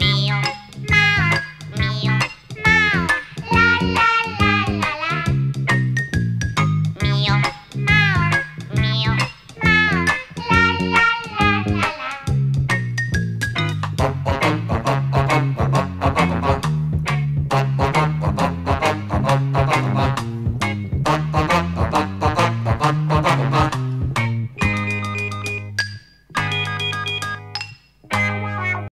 meow.